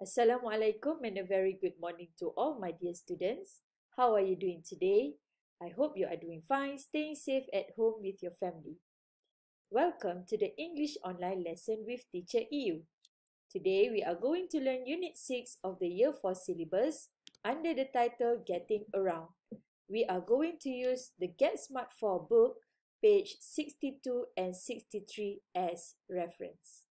Assalamualaikum and a very good morning to all my dear students. How are you doing today? I hope you are doing fine, staying safe at home with your family. Welcome to the English online lesson with Teacher EU. Today we are going to learn Unit 6 of the Year 4 syllabus under the title Getting Around. We are going to use the Get Smart 4 book, page 62 and 63 as reference.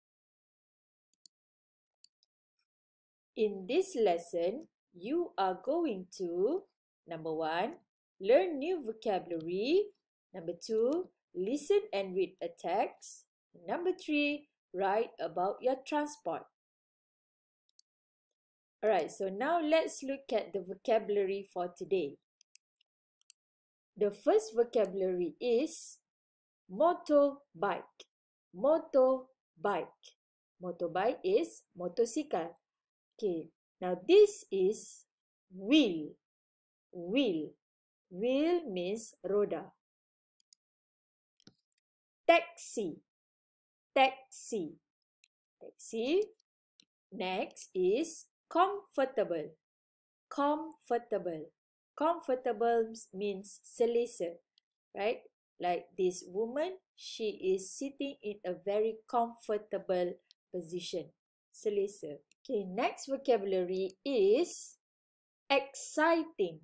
In this lesson, you are going to number one, learn new vocabulary. Number two, listen and read a text. Number three, write about your transport. Alright, so now let's look at the vocabulary for today. The first vocabulary is motorbike. Motorbike. Motorbike is motorcycle. Okay, now this is wheel. Wheel. Wheel means roda. Taxi. Taxi. Taxi. Next is comfortable. Comfortable. Comfortable means selesa, right? Like this woman, she is sitting in a very comfortable position. Selesa. Okay, next vocabulary is exciting.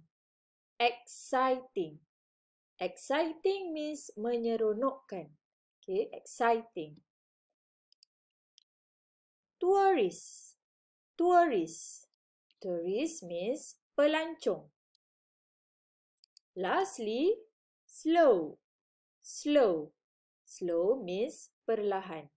Exciting. Exciting means menyeronokkan. Okay, exciting. Tourist. Tourist. Tourist means pelancong. Lastly, slow. Slow. Slow means perlahan.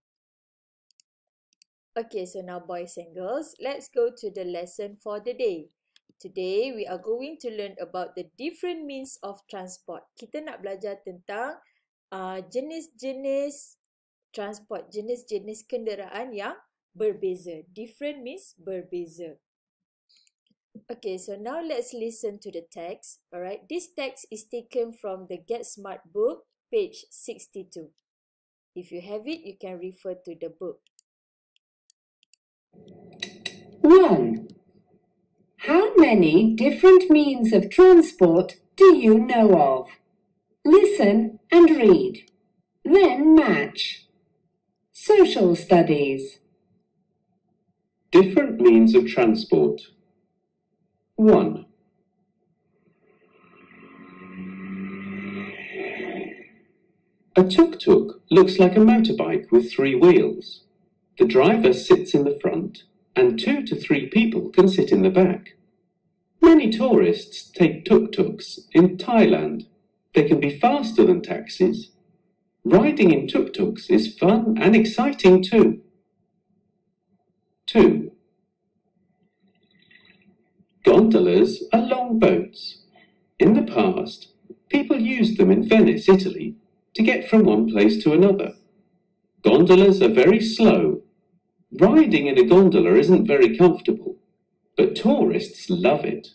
Okay, so now boys and girls, let's go to the lesson for the day. Today, we are going to learn about the different means of transport. Kita nak belajar tentang uh, jenis-jenis transport, jenis-jenis kenderaan yang berbeza. Different means berbeza. Okay, so now let's listen to the text. Alright, this text is taken from the Get Smart book, page 62. If you have it, you can refer to the book. 1. How many different means of transport do you know of? Listen and read. Then match. Social Studies. Different means of transport. 1. A tuk-tuk looks like a motorbike with three wheels. The driver sits in the front and two to three people can sit in the back. Many tourists take tuk-tuks in Thailand. They can be faster than taxis. Riding in tuk-tuks is fun and exciting too. 2. Gondolas are long boats. In the past, people used them in Venice, Italy, to get from one place to another. Gondolas are very slow Riding in a gondola isn't very comfortable, but tourists love it.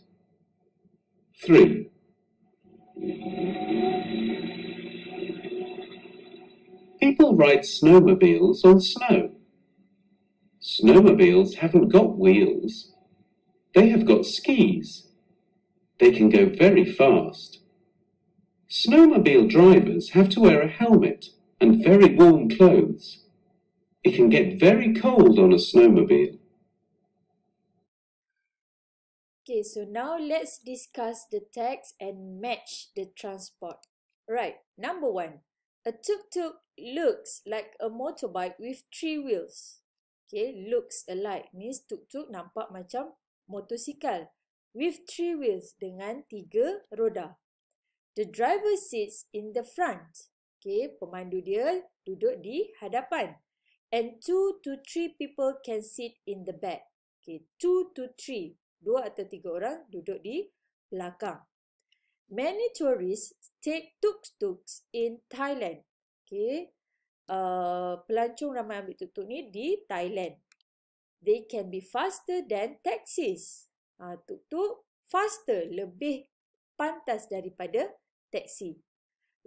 3. People ride snowmobiles on snow. Snowmobiles haven't got wheels. They have got skis. They can go very fast. Snowmobile drivers have to wear a helmet and very warm clothes. It can get very cold on a snowmobile. Okay, so now let's discuss the text and match the transport. Right, number one. A tuk-tuk looks like a motorbike with three wheels. Okay, looks alike means tuk-tuk nampak macam motosikal with three wheels dengan tiga roda. The driver sits in the front. Okay, pemandu dia duduk di hadapan and two to three people can sit in the back. Okay, two to three, dua atau tiga orang duduk di belakang. Many tourists take tuk-tuks in Thailand. Okay, uh, pelancong ramai ambil tuk-tuk ni di Thailand. They can be faster than taxis. Uh, tuk-tuk faster, lebih pantas daripada taxi.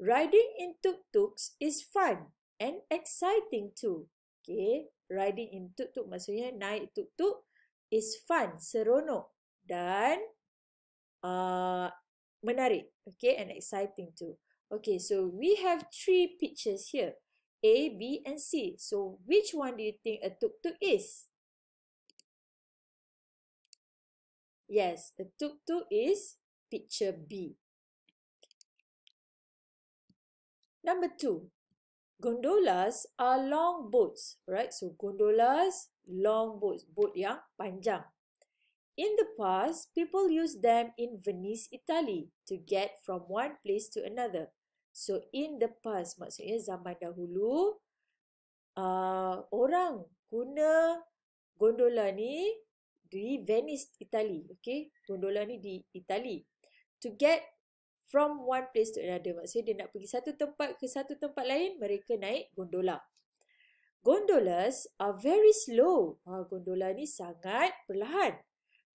Riding in tuk-tuks is fun and exciting too. Okay, riding in tuk-tuk maksudnya naik tuk-tuk is fun, seronok dan uh, menarik. Okay, and exciting too. Okay, so we have three pictures here. A, B and C. So which one do you think a tuk-tuk is? Yes, a tuk-tuk is picture B. Number two, gondolas are long boats, right? So gondolas, long boats, boat yang panjang. In the past, people used them in Venice, Italy to get from one place to another. So in the past, maksudnya zaman dahulu, uh, orang guna gondola ni di Venice, Italy. Okay, gondola ni di Italy. To get from one place to another. Maksudnya dia nak pergi satu tempat ke satu tempat lain, mereka naik gondola. Gondolas are very slow. Ha, gondola ni sangat perlahan.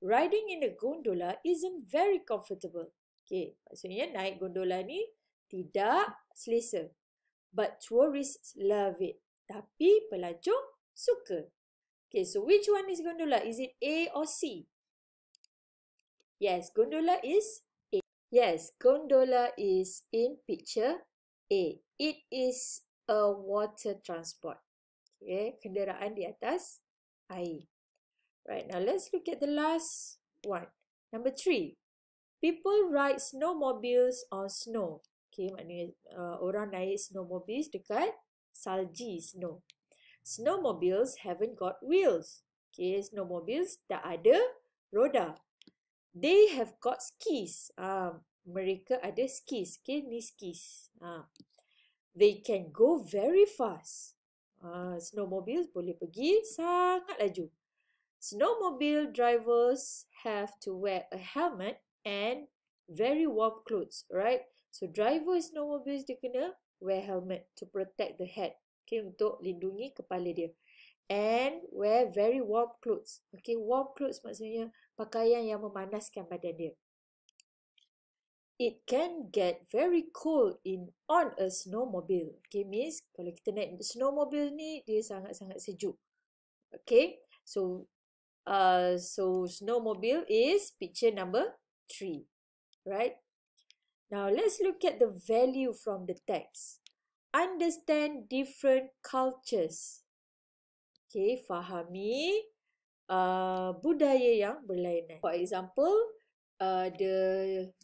Riding in a gondola isn't very comfortable. Okay, maksudnya naik gondola ni tidak selesa. But tourists love it. Tapi pelancong suka. Okay, so which one is gondola? Is it A or C? Yes, gondola is. Yes, gondola is in picture A. It is a water transport. Okay, kenderaan di atas air. Right, now let's look at the last one. Number three. People ride snowmobiles on snow. Okay, maknanya uh, orang naik snowmobiles dekat salji snow. Snowmobiles haven't got wheels. Okay, snowmobiles tak ada roda. They have got skis. Ah, mereka ada skis. Okay, ni skis. Ah, they can go very fast. Ah, snowmobiles boleh pergi sangat laju. Snowmobile drivers have to wear a helmet and very warm clothes, right? So driver snowmobiles dia kena wear helmet to protect the head. Okay, untuk lindungi kepala dia. And wear very warm clothes. Okay, warm clothes maksudnya pakaian yang memanaskan badan dia. It can get very cold in on a snowmobile. Okay, means kalau kita naik snowmobile ni, dia sangat-sangat sejuk. Okay, so uh, so snowmobile is picture number three, right? Now let's look at the value from the text understand different cultures. Okay, fahami uh, budaya yang berlainan. For example, uh, the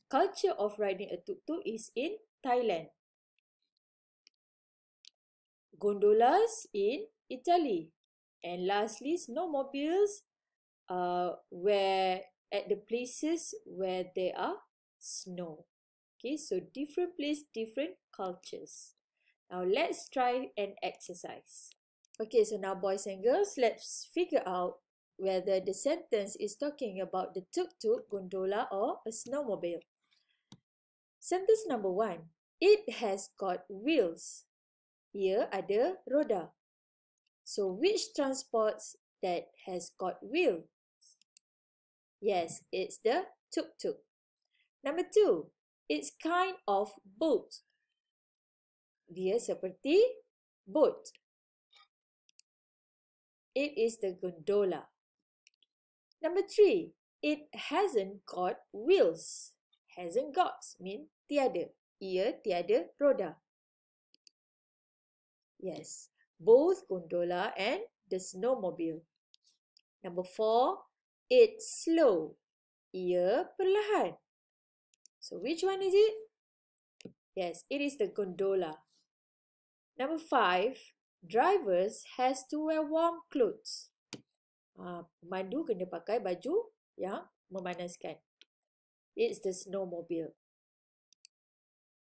culture of riding a tuk-tuk is in Thailand. Gondolas in Italy. And lastly, snowmobiles uh, where at the places where there are snow. Okay, so different place, different cultures. Now let's try an exercise. Okay, so now boys and girls, let's figure out whether the sentence is talking about the tuk-tuk, gondola or a snowmobile. Sentence number one. It has got wheels. Ia ada roda. So which transports that has got wheels? Yes, it's the tuk-tuk. Number two. It's kind of boat. Dia seperti boat. It is the gondola. Number three, it hasn't got wheels. Hasn't got mean tiada. Ia tiada roda. Yes, both gondola and the snowmobile. Number four, it's slow. Ia perlahan. So which one is it? Yes, it is the gondola. Number five, drivers has to wear warm clothes. Uh, pemandu kena pakai baju yang memanaskan. It's the snowmobile.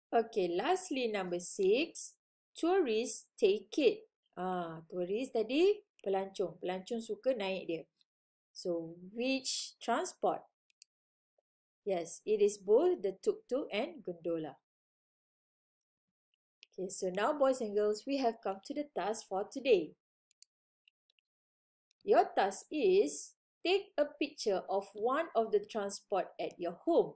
Okay, lastly number six, tourists take it. Ah, tourist tadi pelancong. Pelancong suka naik dia. So, which transport? Yes, it is both the tuk-tuk and gondola. Okay, so now boys and girls, we have come to the task for today. Your task is take a picture of one of the transport at your home.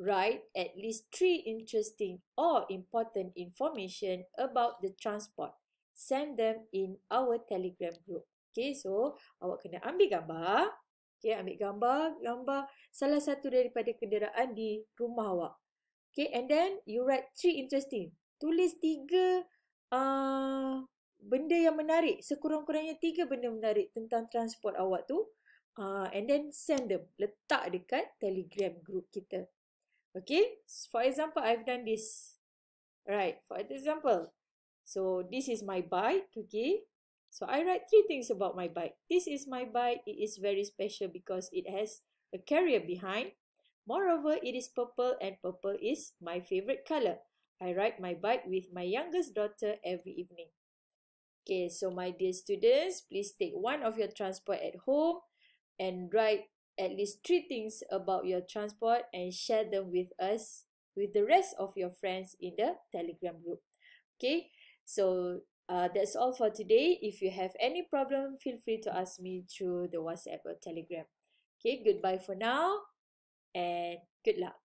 Write at least three interesting or important information about the transport. Send them in our telegram group. Okay, so awak kena ambil gambar. Okay, ambil gambar, gambar salah satu daripada kenderaan di rumah awak. Okay, and then you write three interesting. Tulis tiga uh, benda yang menarik. Sekurang-kurangnya tiga benda menarik tentang transport awak tu. Uh, and then send them. Letak dekat telegram group kita. Okay, for example, I've done this. Right, for example. So, this is my bike, okay. So I write three things about my bike. This is my bike. It is very special because it has a carrier behind. Moreover, it is purple and purple is my favorite color. I ride my bike with my youngest daughter every evening. Okay, so my dear students, please take one of your transport at home and write at least three things about your transport and share them with us, with the rest of your friends in the Telegram group. Okay, so uh, that's all for today. If you have any problem, feel free to ask me through the WhatsApp or Telegram. Okay, goodbye for now and good luck.